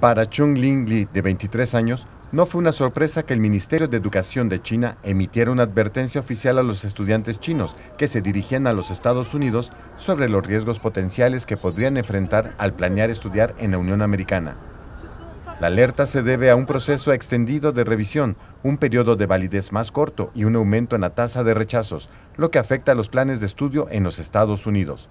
Para Chung Ling Li, de 23 años, no fue una sorpresa que el Ministerio de Educación de China emitiera una advertencia oficial a los estudiantes chinos que se dirigían a los Estados Unidos sobre los riesgos potenciales que podrían enfrentar al planear estudiar en la Unión Americana. La alerta se debe a un proceso extendido de revisión, un periodo de validez más corto y un aumento en la tasa de rechazos, lo que afecta a los planes de estudio en los Estados Unidos.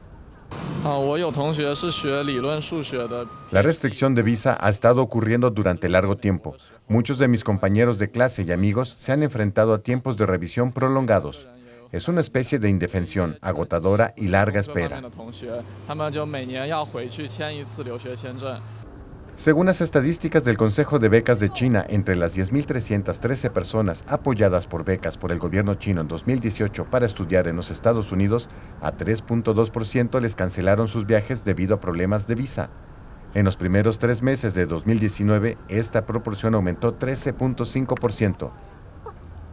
La restricción de visa ha estado ocurriendo durante largo tiempo. Muchos de mis compañeros de clase y amigos se han enfrentado a tiempos de revisión prolongados. Es una especie de indefensión, agotadora y larga espera. Según las estadísticas del Consejo de Becas de China, entre las 10.313 personas apoyadas por becas por el gobierno chino en 2018 para estudiar en los Estados Unidos, a 3.2% les cancelaron sus viajes debido a problemas de visa. En los primeros tres meses de 2019, esta proporción aumentó 13.5%.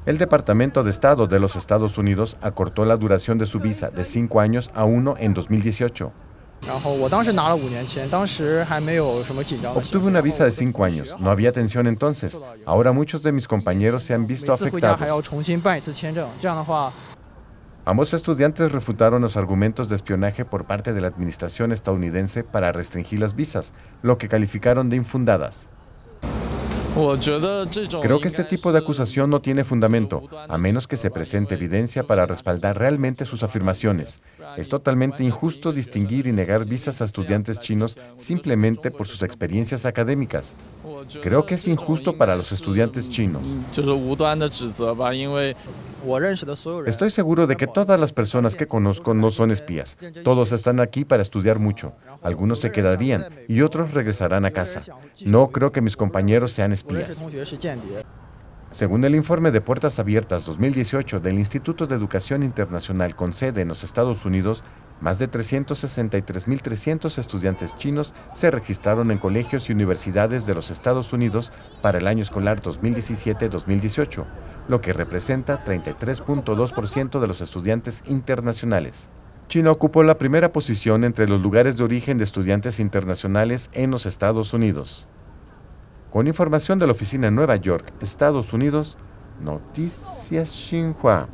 El Departamento de Estado de los Estados Unidos acortó la duración de su visa de 5 años a 1 en 2018. Obtuve una visa de cinco años. No había tensión entonces. Ahora muchos de mis compañeros se han visto afectados. Ambos estudiantes refutaron los argumentos de espionaje por parte de la administración estadounidense para restringir las visas, lo que calificaron de infundadas. Creo que este tipo de acusación no tiene fundamento, a menos que se presente evidencia para respaldar realmente sus afirmaciones. Es totalmente injusto distinguir y negar visas a estudiantes chinos simplemente por sus experiencias académicas. Creo que es injusto para los estudiantes chinos. Estoy seguro de que todas las personas que conozco no son espías. Todos están aquí para estudiar mucho. Algunos se quedarían y otros regresarán a casa. No creo que mis compañeros sean espías. Según el informe de Puertas Abiertas 2018 del Instituto de Educación Internacional con sede en los Estados Unidos, más de 363.300 estudiantes chinos se registraron en colegios y universidades de los Estados Unidos para el año escolar 2017-2018, lo que representa 33.2% de los estudiantes internacionales. China ocupó la primera posición entre los lugares de origen de estudiantes internacionales en los Estados Unidos. Con información de la oficina en Nueva York, Estados Unidos, Noticias Xinhua.